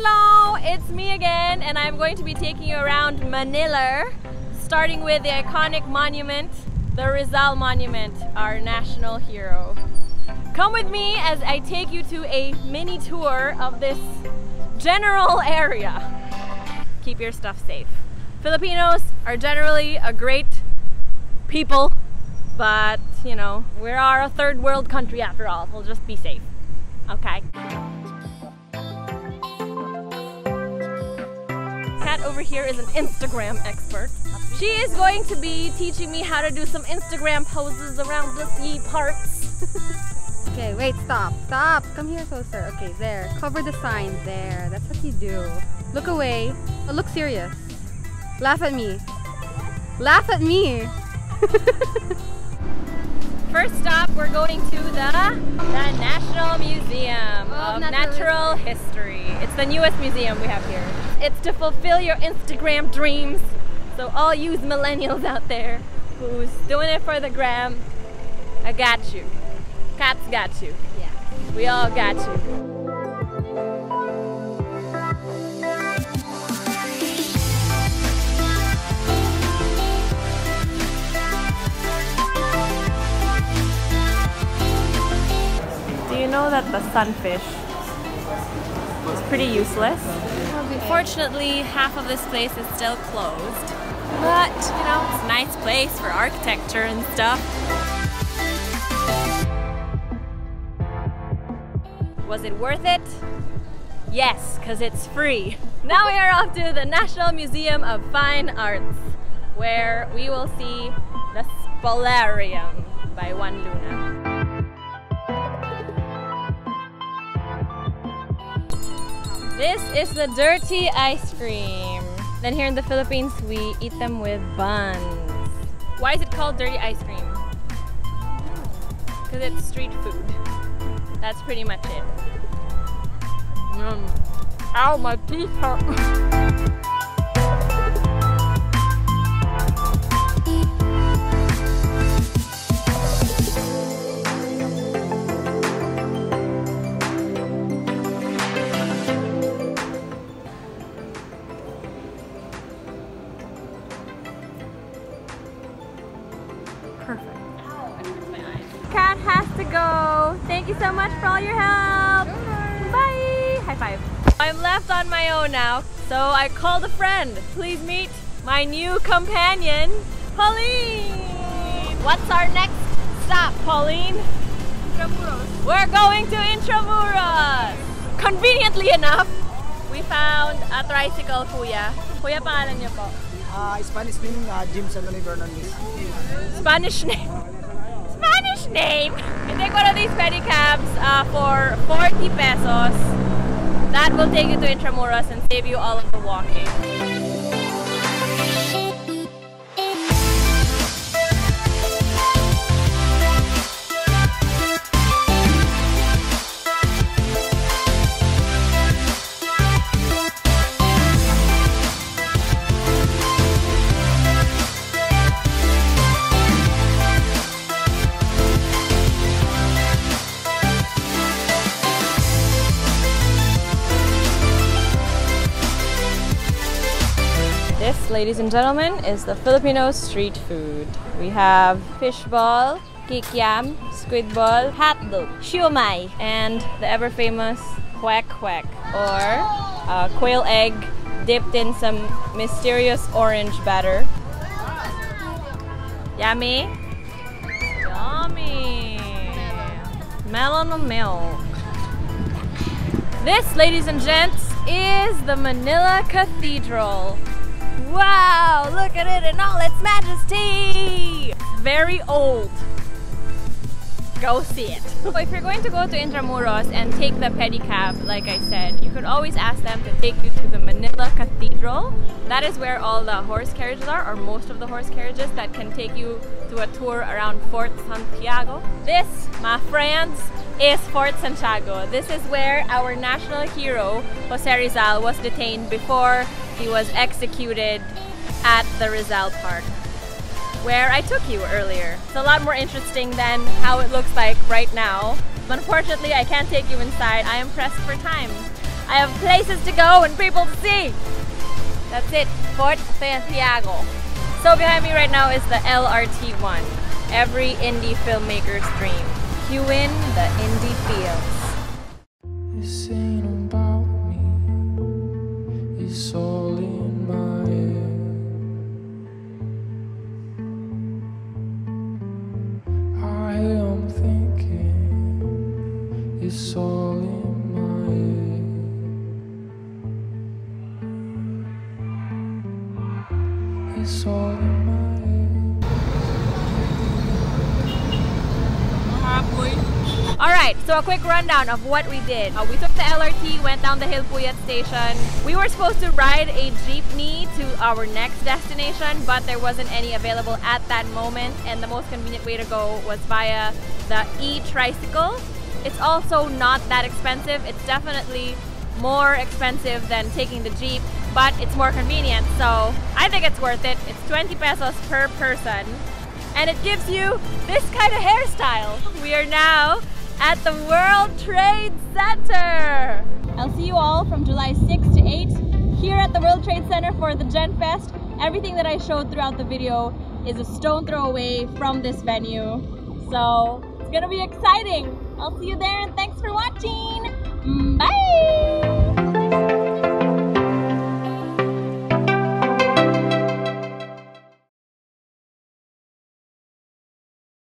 Hello, it's me again, and I'm going to be taking you around Manila, starting with the iconic monument, the Rizal Monument, our national hero. Come with me as I take you to a mini tour of this general area. Keep your stuff safe. Filipinos are generally a great people, but you know, we are a third world country after all. We'll just be safe. Okay. Over here is an Instagram expert. She is going to be teaching me how to do some Instagram poses around the sea parts. okay, wait, stop, stop. Come here closer. Okay, there. Cover the sign. There. That's what you do. Look away. Oh, look serious. Laugh at me. Laugh at me. First stop, we're going to the, the National Museum of of Natural Natural History. It's the newest museum we have here. It's to fulfill your Instagram dreams. So all you millennials out there who's doing it for the gram, I got you. Kat's got you. Yeah. We all got you. The sunfish is pretty useless? Fortunately, half of this place is still closed. But, you know, it's a nice place for architecture and stuff. Was it worth it? Yes, because it's free. Now we are off to the National Museum of Fine Arts, where we will see the Spoliarium by Juan Luna. This is the dirty ice cream. Then here in the Philippines, we eat them with buns. Why is it called dirty ice cream? Because it's street food. That's pretty much it. Mm. Ow, my teeth hurt. Thank you so much for all your help. Bye. High five. I'm left on my own now, so I called a friend. Please meet my new companion, Pauline. What's our next stop, Pauline? Intramuros. We're going to Intramuros. Conveniently enough, we found a tricycle, kuya. Kuya, pangalan niyo po? Ah, Spanish meaning uh, Jim Saloni Vernon Spanish name. Name! You take one of these pedicabs uh, for 40 pesos. That will take you to Intramuros and save you all of the walking. Ladies and gentlemen, is the Filipino street food. We have fish ball, kikiam, squid ball, hotdog, siomai, and the ever famous kwek kwek, or uh, quail egg dipped in some mysterious orange batter. Yummy? Yummy! Melon milk. This, ladies and gents, is the Manila Cathedral. Wow, look at it in all its majesty! Very old. Go see it. so if you're going to go to Intramuros and take the pedicab, like I said, you could always ask them to take you to the Manila Cathedral. That is where all the horse carriages are, or most of the horse carriages that can take you to a tour around Fort Santiago. This, my friends, is Fort Santiago. This is where our national hero, Jose Rizal, was detained before he was executed at the Rizal Park, where I took you earlier. It's a lot more interesting than how it looks like right now. Unfortunately, I can't take you inside. I am pressed for time. I have places to go and people to see. That's it, Fort Santiago. So behind me right now is the LRT1, every indie filmmaker's dream. Cue in the indie All in my head. It's all in my head. All right, so a quick rundown of what we did. Uh, we took the LRT, went down the Gil Puyat station. We were supposed to ride a jeepney to our next destination, but there wasn't any available at that moment, and the most convenient way to go was via the e-tricycle. It's also not that expensive. It's definitely more expensive than taking the jeep, but it's more convenient, so I think it's worth it. It's 20 pesos per person and it gives you this kind of hairstyle. We are now at the World Trade Center. I'll see you all from July 6th to 8th here at the World Trade Center for the Genfest. Everything that I showed throughout the video is a stone throw away from this venue. So it's gonna be exciting. I'll see you there and thanks for watching. Bye!